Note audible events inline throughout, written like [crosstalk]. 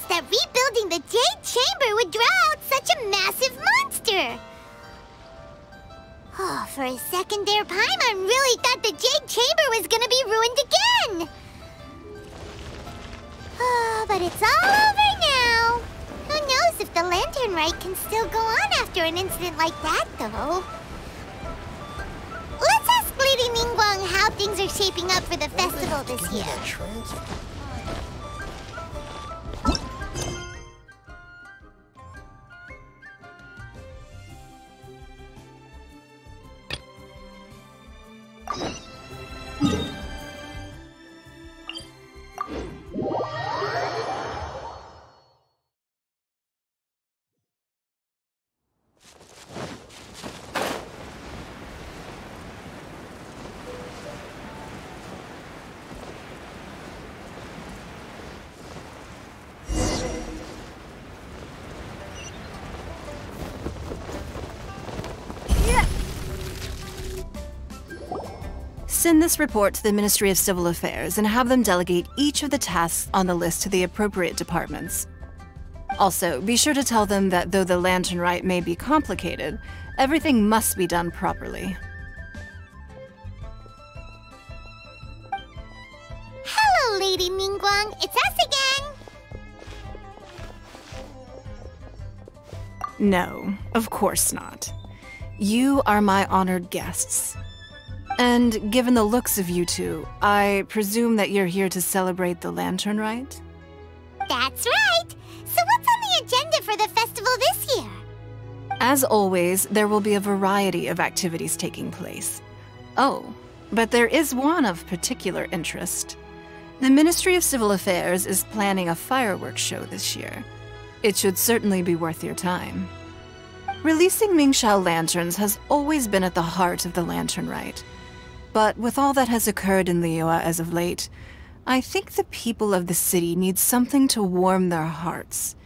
that rebuilding the Jade Chamber would draw out such a massive monster. [sighs] Oh, for a second there, Paimon really thought the Jade Chamber was gonna be ruined again. [sighs] Oh, but it's all over now. Who knows if the Lantern Rite can still go on after an incident like that, though. Let's ask Lady Ningguang how things are shaping up for the festival this year. Send this report to the Ministry of Civil Affairs and have them delegate each of the tasks on the list to the appropriate departments. Also, be sure to tell them that though the Lantern Rite may be complicated, everything must be done properly. Hello, Lady Ningguang. It's us again. No, of course not. You are my honored guests. And given the looks of you two, I presume that you're here to celebrate the Lantern Rite? That's right. So what's on the agenda for the festival this year? As always, there will be a variety of activities taking place. Oh, but there is one of particular interest. The Ministry of Civil Affairs is planning a fireworks show this year. It should certainly be worth your time. Releasing Mingxiao lanterns has always been at the heart of the Lantern Rite. But with all that has occurred in Liyue as of late, I think the people of the city need something to warm their hearts.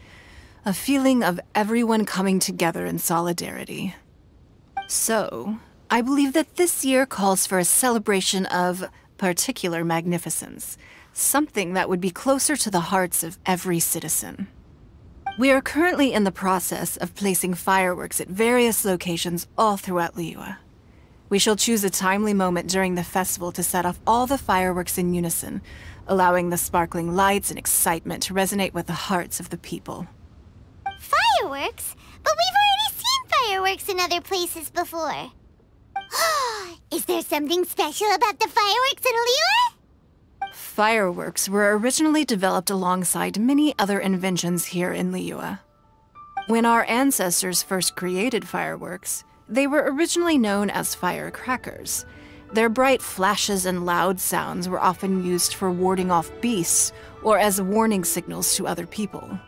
A feeling of everyone coming together in solidarity. So, I believe that this year calls for a celebration of particular magnificence, something that would be closer to the hearts of every citizen. We are currently in the process of placing fireworks at various locations all throughout Liyue. We shall choose a timely moment during the festival to set off all the fireworks in unison, allowing the sparkling lights and excitement to resonate with the hearts of the people. Fireworks? But we've already seen fireworks in other places before. [gasps] Is there something special about the fireworks in Liyue? Fireworks were originally developed alongside many other inventions here in Liyue. When our ancestors first created fireworks, they were originally known as firecrackers. Their bright flashes and loud sounds were often used for warding off beasts or as warning signals to other people.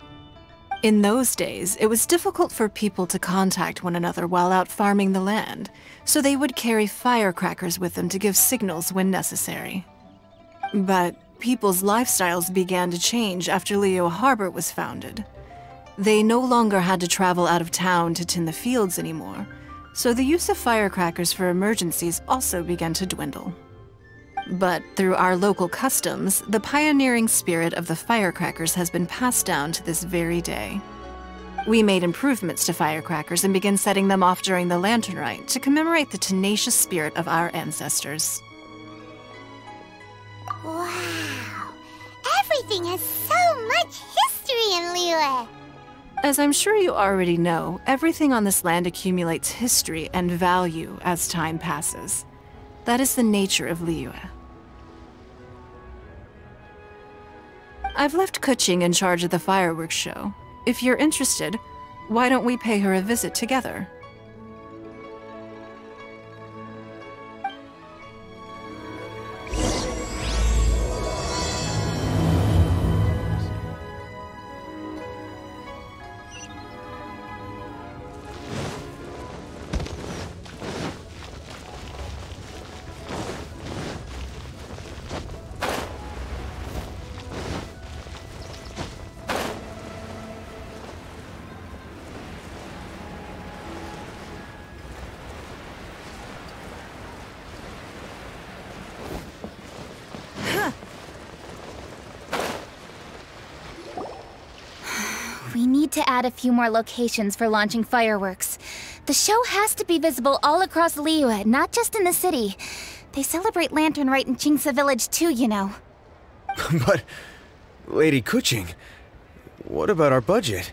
In those days, it was difficult for people to contact one another while out farming the land, so they would carry firecrackers with them to give signals when necessary. But people's lifestyles began to change after Liyue Harbor was founded. They no longer had to travel out of town to tend the fields anymore, so the use of firecrackers for emergencies also began to dwindle. But through our local customs, the pioneering spirit of the firecrackers has been passed down to this very day. We made improvements to firecrackers and began setting them off during the Lantern Rite to commemorate the tenacious spirit of our ancestors. Wow. Everything has so much history in Liyue. As I'm sure you already know, everything on this land accumulates history and value as time passes. That is the nature of Liyue. I've left Keqing in charge of the fireworks show. If you're interested, why don't we pay her a visit together? Need to add a few more locations for launching fireworks. The show has to be visible all across Liyue, not just in the city. They celebrate Lantern Rite in Qingce Village too, you know. [laughs] but, Lady Keqing, what about our budget?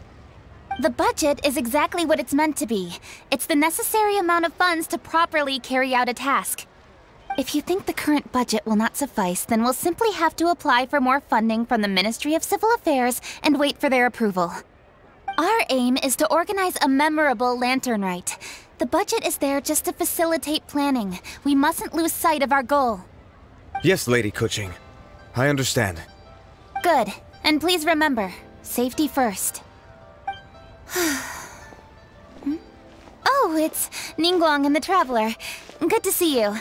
The budget is exactly what it's meant to be. It's the necessary amount of funds to properly carry out a task. If you think the current budget will not suffice, then we'll simply have to apply for more funding from the Ministry of Civil Affairs and wait for their approval. Our aim is to organize a memorable Lantern Rite. The budget is there just to facilitate planning. We mustn't lose sight of our goal. Yes, Lady Keqing. I understand. Good. And please remember, safety first. [sighs] Hmm? oh, it's Ningguang and the Traveler. Good to see you.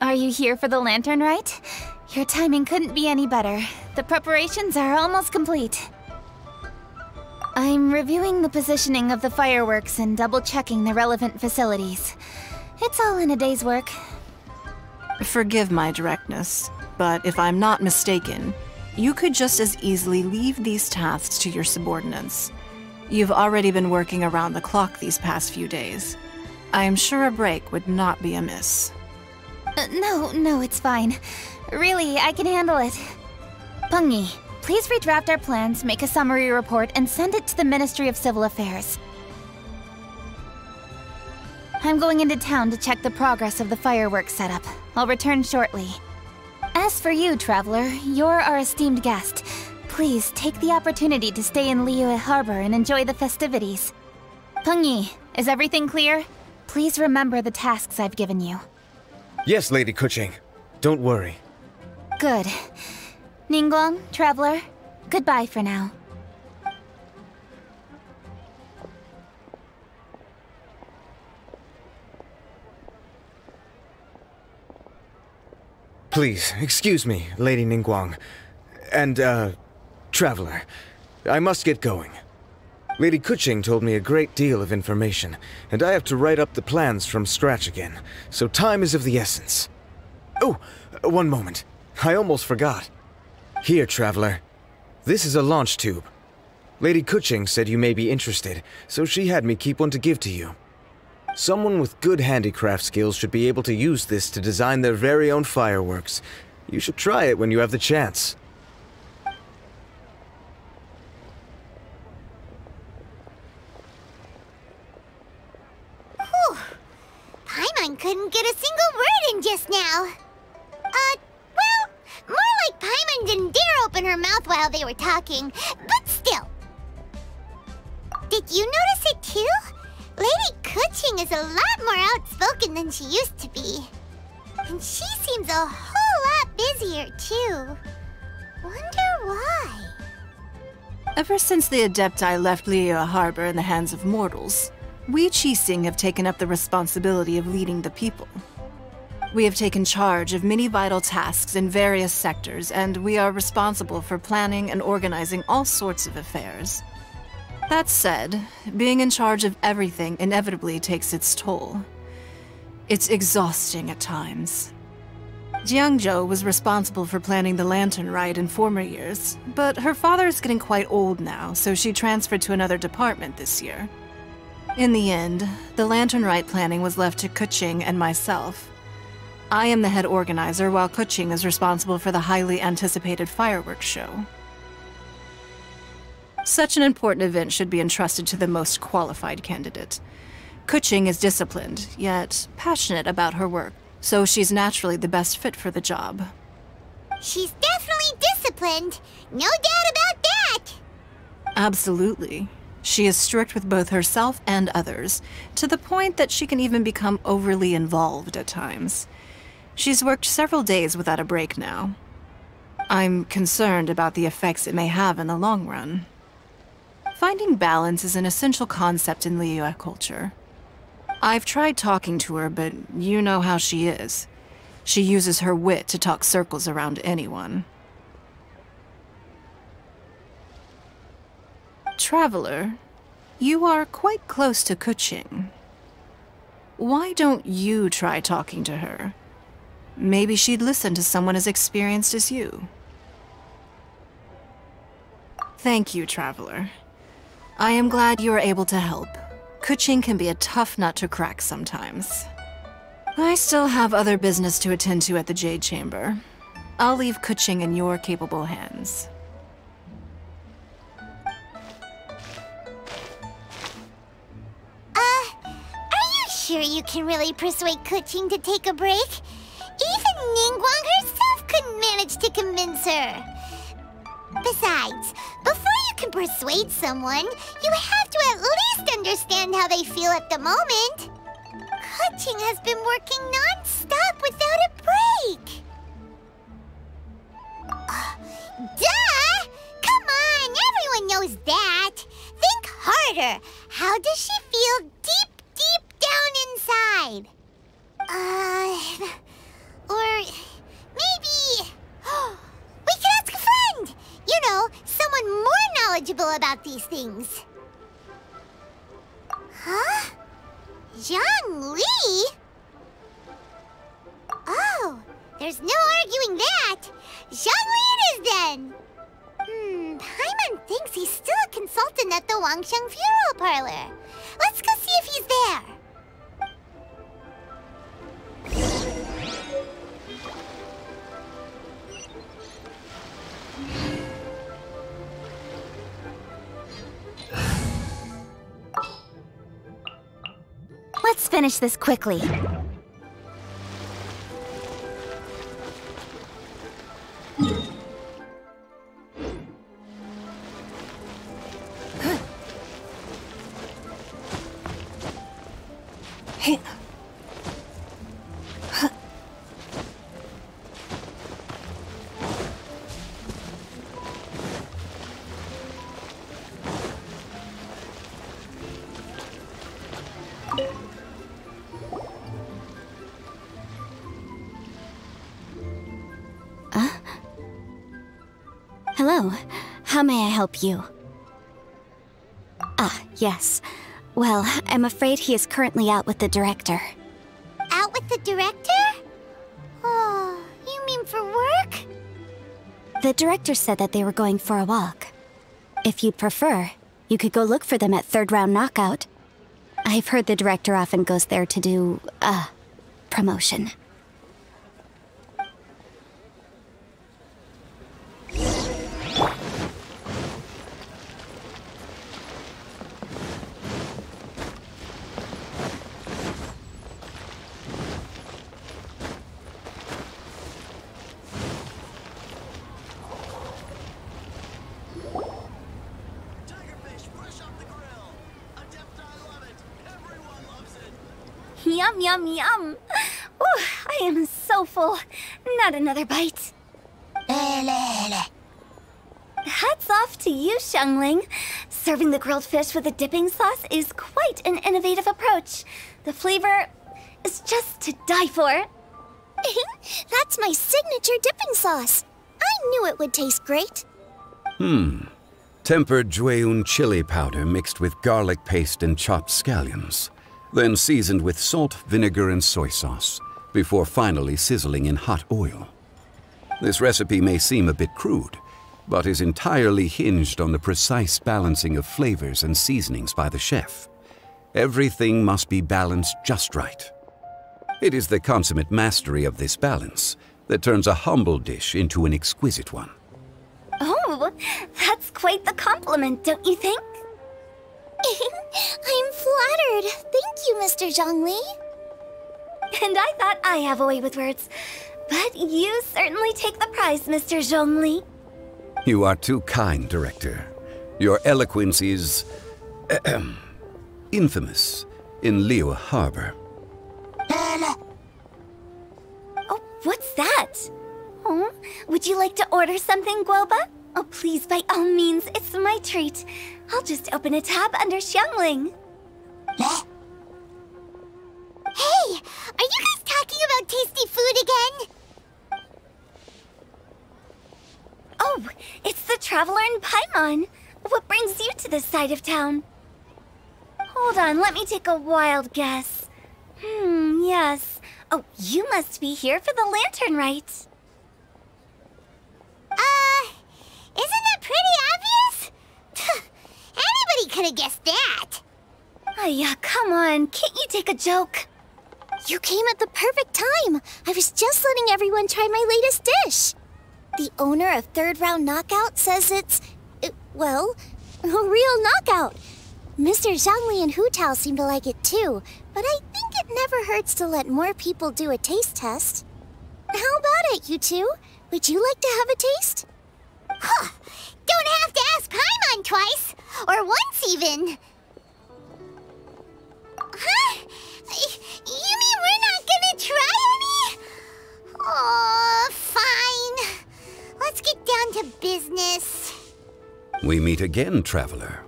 Are you here for the Lantern Rite? Your timing couldn't be any better. The preparations are almost complete. I'm reviewing the positioning of the fireworks and double-checking the relevant facilities. It's all in a day's work. Forgive my directness, but if I'm not mistaken, you could just as easily leave these tasks to your subordinates. You've already been working around the clock these past few days. I am sure a break would not be amiss. Uh, no, no, it's fine. Really, I can handle it. Pengyi, Please redraft our plans, make a summary report, and send it to the Ministry of Civil Affairs. I'm going into town to check the progress of the fireworks setup. I'll return shortly. As for you, Traveler, you're our esteemed guest. Please take the opportunity to stay in Liyue Harbor and enjoy the festivities. Pengyi, is everything clear? Please remember the tasks I've given you. Yes, Lady Keqing. Don't worry. Good. Ningguang, Traveler, goodbye for now. Please, excuse me, Lady Ningguang. And, uh, Traveler. I must get going. Lady Keqing told me a great deal of information, and I have to write up the plans from scratch again, so time is of the essence. Oh, uh, one moment. I almost forgot. Here, Traveler. This is a launch tube. Lady Keqing said you may be interested, so she had me keep one to give to you. Someone with good handicraft skills should be able to use this to design their very own fireworks. You should try it when you have the chance. Whew. Paimon couldn't get a single word in just now. Uh, well, more like Paimon didn't dare open her mouth while they were talking, but still. Did you notice it too? Lady Keqing is a lot more outspoken than she used to be. And she seems a whole lot busier too. Wonder why? Ever since the Adepti left Liyue Harbor in the hands of mortals, we Qixing have taken up the responsibility of leading the people. We have taken charge of many vital tasks in various sectors, and we are responsible for planning and organizing all sorts of affairs. That said, being in charge of everything inevitably takes its toll. It's exhausting at times. Jiangzhou was responsible for planning the Lantern Rite in former years, but her father is getting quite old now, so she transferred to another department this year. In the end, the Lantern Rite planning was left to Keqing and myself, I am the head organizer, while Keqing is responsible for the highly anticipated fireworks show. Such an important event should be entrusted to the most qualified candidate. Keqing is disciplined, yet passionate about her work, so she's naturally the best fit for the job. She's definitely disciplined. No doubt about that. Absolutely. She is strict with both herself and others, to the point that she can even become overly involved at times. She's worked several days without a break now. I'm concerned about the effects it may have in the long run. Finding balance is an essential concept in Liyue culture. I've tried talking to her, but you know how she is. She uses her wit to talk circles around anyone. Traveler, you are quite close to Keqing. Why don't you try talking to her? Maybe she'd listen to someone as experienced as you. Thank you, Traveler. I am glad you are able to help. Keqing can be a tough nut to crack sometimes. I still have other business to attend to at the Jade Chamber. I'll leave Keqing in your capable hands. Sure you can really persuade Keqing to take a break? Even Ningguang herself couldn't manage to convince her. Besides, before you can persuade someone, you have to at least understand how they feel at the moment. Keqing has been working non-stop without a break. Uh, [gasps] duh! Come on, everyone knows that. Think harder. How does she feel deep down inside? Uh, or maybe [gasps] we can ask a friend. You know, someone more knowledgeable about these things. Huh? Zhongli? Oh, there's no arguing that. Zhongli it is then. Hmm, Paimon thinks he's still a consultant at the Wangsheng Funeral Parlor. Finish this quickly. How may I help you? Ah, yes. Well, I'm afraid he is currently out with the director. Out with the director? Oh, you mean for work? The director said that they were going for a walk. If you'd prefer, you could go look for them at third round knockout. I've heard the director often goes there to do, uh, promotion. Tigerfish, fresh off the grill. Adept, I love it. Everyone loves it. Yum, yum, yum! Ooh, I am so full. Not another bite. Hats off to you, Xiangling. Serving the grilled fish with a dipping sauce is quite an innovative approach. The flavor is just to die for. [laughs] That's my signature dipping sauce. I knew it would taste great. Hmm. Tempered Jueyun chili powder mixed with garlic paste and chopped scallions, then seasoned with salt, vinegar, and soy sauce, before finally sizzling in hot oil. This recipe may seem a bit crude, but is entirely hinged on the precise balancing of flavors and seasonings by the chef. Everything must be balanced just right. It is the consummate mastery of this balance that turns a humble dish into an exquisite one. Oh, that's quite the compliment, don't you think? [laughs] I'm flattered. Thank you, Mr. Zhongli. And I thought I have a way with words. But you certainly take the prize, Mr. Zhongli. You are too kind, Director. Your eloquence is ahem, [clears throat] infamous in Liyue Harbor. Oh, what's that? Oh, would you like to order something, Guoba? Oh, please, by all means, it's my treat. I'll just open a tab under Xiangling. Hey, are you guys talking about tasty food again? Oh, it's the Traveler in Paimon. What brings you to this side of town? Hold on, let me take a wild guess. Hmm, yes. Oh, you must be here for the lantern rite. Uh, isn't that pretty obvious? Guess that. Oh, yeah, come on. Can't you take a joke? You came at the perfect time. I was just letting everyone try my latest dish. The owner of Third Round Knockout says it's, uh, well, [laughs] a real knockout. Mr. Zhongli and Hu Tao seem to like it too, but I think it never hurts to let more people do a taste test. How about it, you two? Would you like to have a taste? Huh. Don't have to ask Paimon twice. Or once, even. Huh? You mean we're not gonna try any? Oh, fine. Let's get down to business. We meet again, traveler.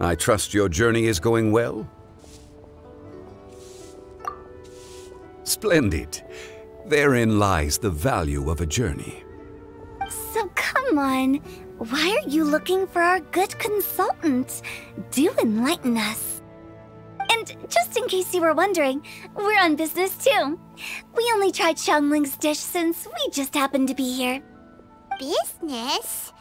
I trust your journey is going well? Splendid. Therein lies the value of a journey. So come on. Why are you looking for our good consultant? Do enlighten us. And just in case you were wondering, we're on business too. We only tried Xiangling's dish since we just happened to be here. Business?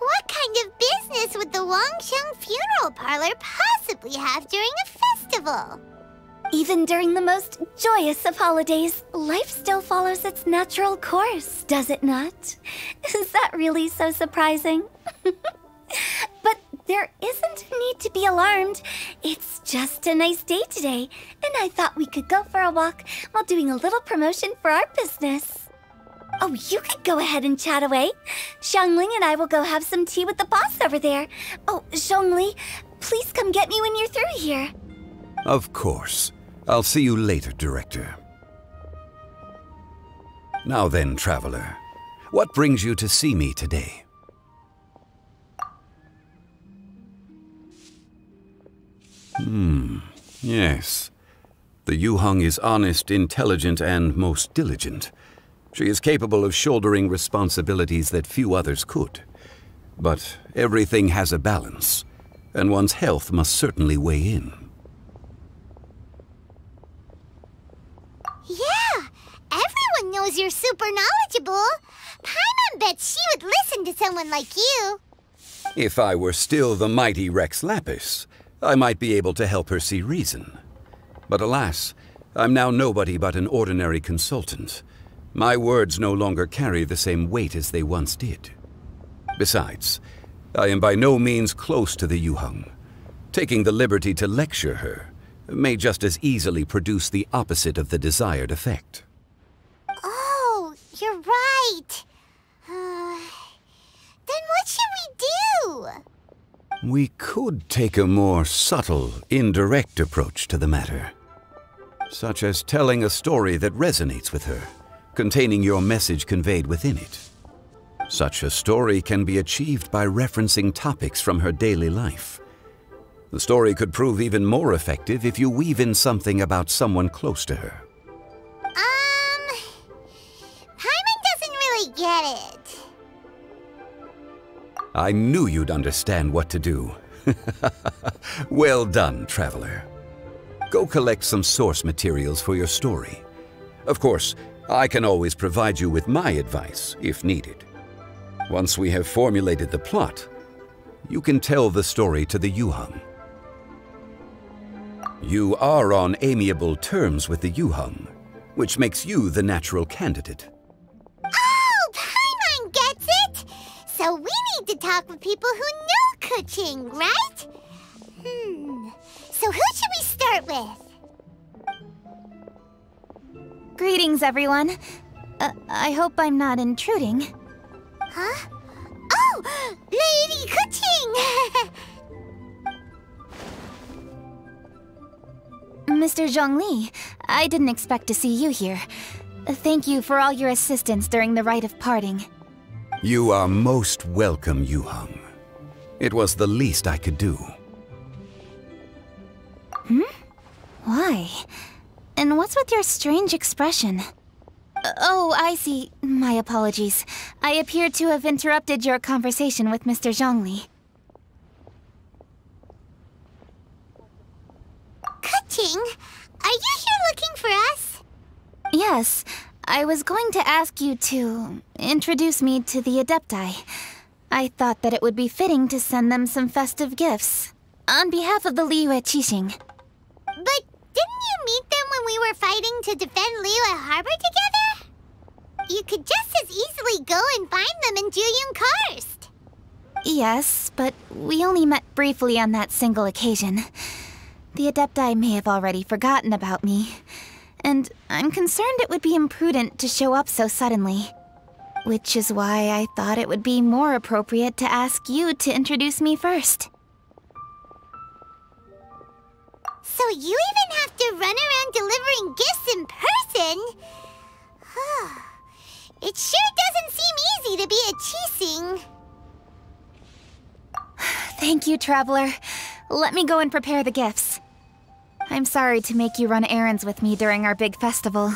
What kind of business would the Wangsheng Funeral Parlor possibly have during a festival? Even during the most joyous of holidays, life still follows its natural course, does it not? [laughs] Is that really so surprising? [laughs] but there isn't a need to be alarmed. It's just a nice day today, and I thought we could go for a walk while doing a little promotion for our business. Oh, you could go ahead and chat away. Xiangling and I will go have some tea with the boss over there. Oh, Zhongli, please come get me when you're through here. Of course. I'll see you later, Director. Now then, traveler, what brings you to see me today? Hmm, yes. The Yuheng is honest, intelligent, and most diligent. She is capable of shouldering responsibilities that few others could. But everything has a balance, and one's health must certainly weigh in. Yeah, everyone knows you're super knowledgeable. Paimon bets she would listen to someone like you. If I were still the mighty Rex Lapis, I might be able to help her see reason. But alas, I'm now nobody but an ordinary consultant. My words no longer carry the same weight as they once did. Besides, I am by no means close to the Yuheng. Taking the liberty to lecture her may just as easily produce the opposite of the desired effect. Oh, you're right. Uh, then what should we do? We could take a more subtle, indirect approach to the matter. Such as telling a story that resonates with her, containing your message conveyed within it. Such a story can be achieved by referencing topics from her daily life. The story could prove even more effective if you weave in something about someone close to her. Um, Paimon doesn't really get it. I knew you'd understand what to do. [laughs] well done, traveler. Go collect some source materials for your story. Of course, I can always provide you with my advice if needed. Once we have formulated the plot, you can tell the story to the Yuheng. You are on amiable terms with the Yuheng, which makes you the natural candidate. Talk with people who know Keqing, right? Hmm. So who should we start with? Greetings, everyone. Uh, I hope I'm not intruding. Huh? Oh, Lady Keqing! [laughs] Mr. Zhongli, I didn't expect to see you here. Thank you for all your assistance during the rite of parting. You are most welcome, Yuheng. It was the least I could do. Hmm? Why? And what's with your strange expression? Oh, I see. My apologies. I appear to have interrupted your conversation with Mr. Zhongli. Keqing, are you here looking for us? Yes, I was going to ask you to introduce me to the Adepti. I thought that it would be fitting to send them some festive gifts. On behalf of the Liyue Qixing. But didn't you meet them when we were fighting to defend Liyue Harbor together? You could just as easily go and find them in Jueyun Karst. Yes, but we only met briefly on that single occasion. The Adepti may have already forgotten about me, and I'm concerned it would be imprudent to show up so suddenly. Which is why I thought it would be more appropriate to ask you to introduce me first. So you even have to run around delivering gifts in person? it sure doesn't seem easy to be a Qixing. [sighs] Thank you, Traveler. Let me go and prepare the gifts. I'm sorry to make you run errands with me during our big festival.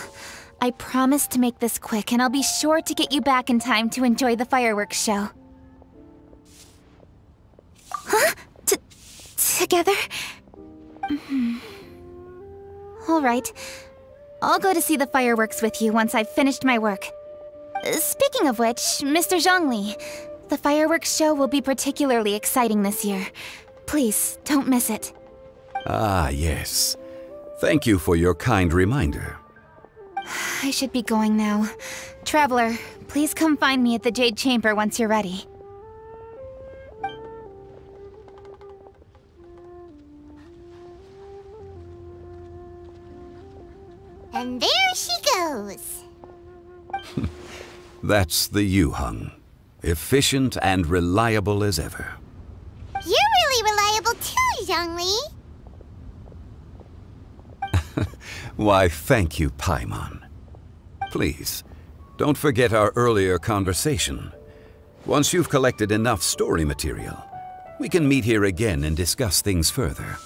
I promise to make this quick, and I'll be sure to get you back in time to enjoy the fireworks show. Huh? T together? Mhm. All right. I'll go to see the fireworks with you once I've finished my work. Uh, Speaking of which, Mr. Zhongli, the fireworks show will be particularly exciting this year. Please, don't miss it. Ah, yes. Thank you for your kind reminder. I should be going now. Traveler, please come find me at the Jade Chamber once you're ready. And there she goes. [laughs] That's the Yuheng. Efficient and reliable as ever. You're really reliable too, Zhongli. Why, thank you, Paimon. Please, don't forget our earlier conversation. Once you've collected enough story material, we can meet here again and discuss things further.